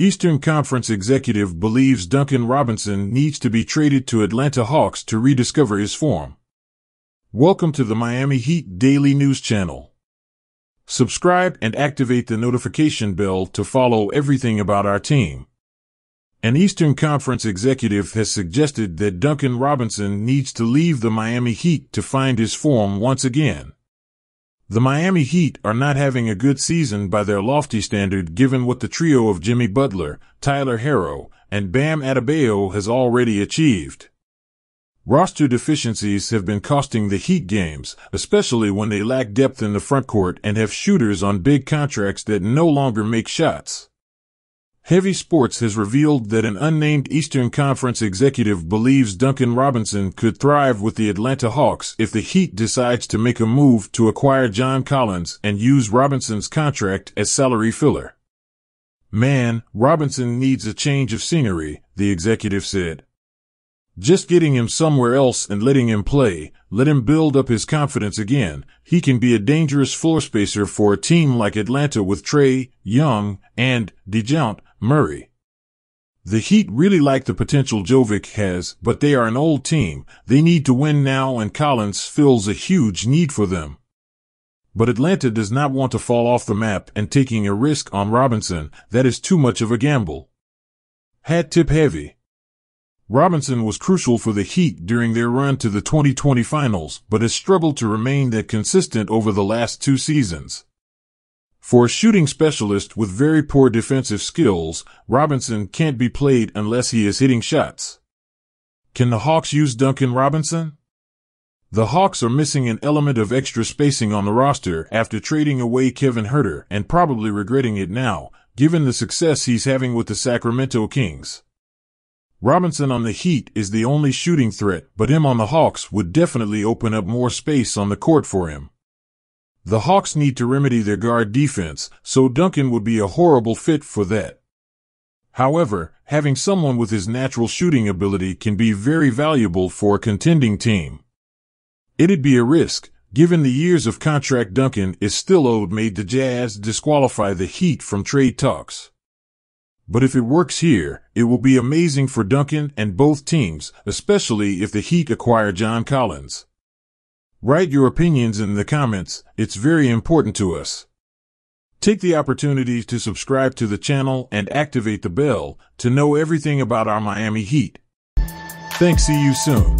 Eastern Conference executive believes Duncan Robinson needs to be traded to Atlanta Hawks to rediscover his form. Welcome to the Miami Heat Daily News Channel. Subscribe and activate the notification bell to follow everything about our team. An Eastern Conference executive has suggested that Duncan Robinson needs to leave the Miami Heat to find his form once again. The Miami Heat are not having a good season by their lofty standard given what the trio of Jimmy Butler, Tyler Herro, and Bam Adebayo has already achieved. Roster deficiencies have been costing the Heat games, especially when they lack depth in the front court and have shooters on big contracts that no longer make shots. Heavy Sports has revealed that an unnamed Eastern Conference executive believes Duncan Robinson could thrive with the Atlanta Hawks if the Heat decides to make a move to acquire John Collins and use Robinson's contract as salary filler. Man, Robinson needs a change of scenery, the executive said. Just getting him somewhere else and letting him play, let him build up his confidence again. He can be a dangerous floor spacer for a team like Atlanta with Trae, Young, and DeJounte Murray. The Heat really like the potential Jovic has, but they are an old team. They need to win now and Collins fills a huge need for them. But Atlanta does not want to fall off the map and taking a risk on Robinson, that is too much of a gamble. Hat tip heavy. Robinson was crucial for the Heat during their run to the 2020 finals, but has struggled to remain that consistent over the last two seasons. For a shooting specialist with very poor defensive skills, Robinson can't be played unless he is hitting shots. Can the Hawks use Duncan Robinson? The Hawks are missing an element of extra spacing on the roster after trading away Kevin Huerter and probably regretting it now, given the success he's having with the Sacramento Kings. Robinson on the Heat is the only shooting threat, but him on the Hawks would definitely open up more space on the court for him. The Hawks need to remedy their guard defense, so Duncan would be a horrible fit for that. However, having someone with his natural shooting ability can be very valuable for a contending team. It'd be a risk, given the years of contract Duncan is still owed made the Jazz disqualify the Heat from trade talks. But if it works here, it will be amazing for Duncan and both teams, especially if the Heat acquire John Collins. Write your opinions in the comments, it's very important to us. Take the opportunity to subscribe to the channel and activate the bell to know everything about our Miami Heat. Thanks, see you soon.